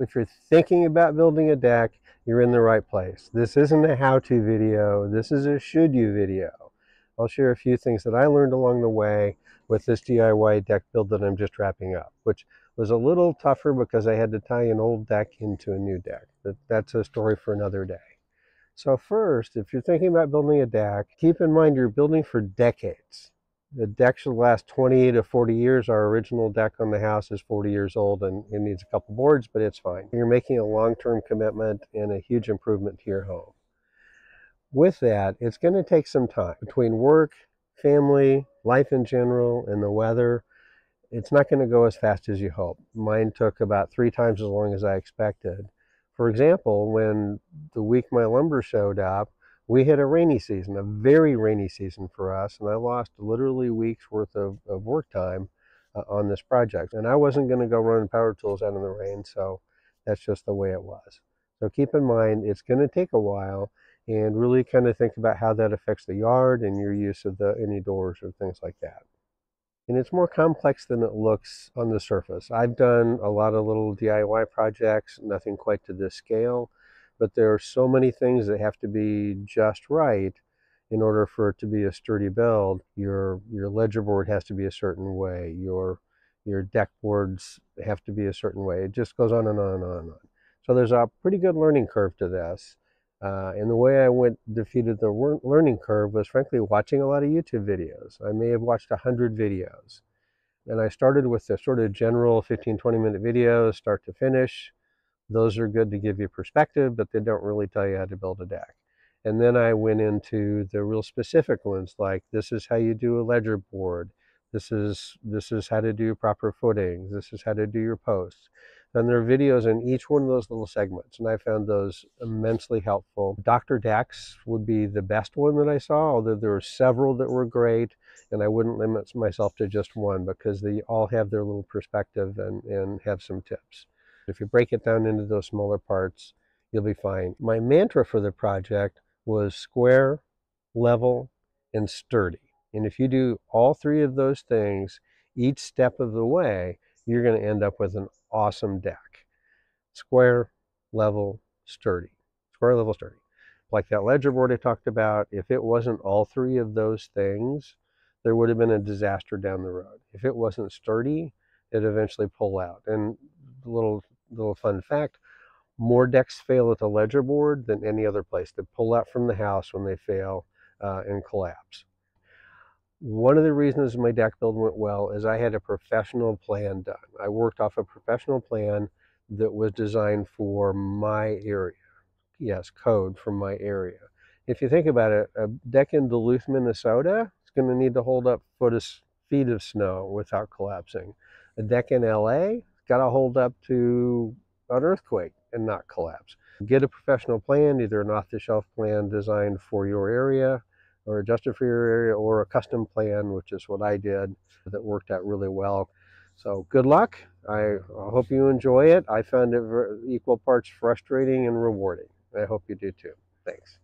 if you're thinking about building a deck, you're in the right place. This isn't a how-to video. This is a should-you video. I'll share a few things that I learned along the way with this DIY deck build that I'm just wrapping up, which was a little tougher because I had to tie an old deck into a new deck. That's a story for another day. So first, if you're thinking about building a deck, keep in mind you're building for decades. The deck should last 20 to 40 years. Our original deck on the house is 40 years old and it needs a couple boards, but it's fine. You're making a long-term commitment and a huge improvement to your home. With that, it's going to take some time between work, family, life in general, and the weather. It's not going to go as fast as you hope. Mine took about three times as long as I expected. For example, when the week my lumber showed up, we had a rainy season, a very rainy season for us, and I lost literally weeks worth of, of work time uh, on this project. And I wasn't going to go running power tools out in the rain, so that's just the way it was. So keep in mind, it's going to take a while, and really kind of think about how that affects the yard and your use of the any doors or things like that. And it's more complex than it looks on the surface. I've done a lot of little DIY projects, nothing quite to this scale but there are so many things that have to be just right in order for it to be a sturdy build. Your your ledger board has to be a certain way. Your your deck boards have to be a certain way. It just goes on and on and on and on. So there's a pretty good learning curve to this. Uh, and the way I went defeated the learning curve was frankly watching a lot of YouTube videos. I may have watched a hundred videos. And I started with the sort of general 15, 20 minute videos, start to finish. Those are good to give you perspective, but they don't really tell you how to build a deck. And then I went into the real specific ones, like this is how you do a ledger board. This is, this is how to do proper footings. This is how to do your posts. And there are videos in each one of those little segments, and I found those immensely helpful. Dr. Decks would be the best one that I saw, although there were several that were great, and I wouldn't limit myself to just one because they all have their little perspective and, and have some tips. If you break it down into those smaller parts, you'll be fine. My mantra for the project was square, level, and sturdy. And if you do all three of those things each step of the way, you're going to end up with an awesome deck. Square, level, sturdy. Square, level, sturdy. Like that ledger board I talked about, if it wasn't all three of those things, there would have been a disaster down the road. If it wasn't sturdy, it'd eventually pull out. And little little fun fact, more decks fail at the ledger board than any other place. They pull out from the house when they fail uh, and collapse. One of the reasons my deck build went well is I had a professional plan done. I worked off a professional plan that was designed for my area. Yes, code from my area. If you think about it, a deck in Duluth, Minnesota is going to need to hold up foot of, feet of snow without collapsing. A deck in LA got to hold up to an earthquake and not collapse. Get a professional plan, either an off-the-shelf plan designed for your area or adjusted for your area or a custom plan, which is what I did that worked out really well. So good luck. I hope you enjoy it. I found it equal parts frustrating and rewarding. I hope you do too. Thanks.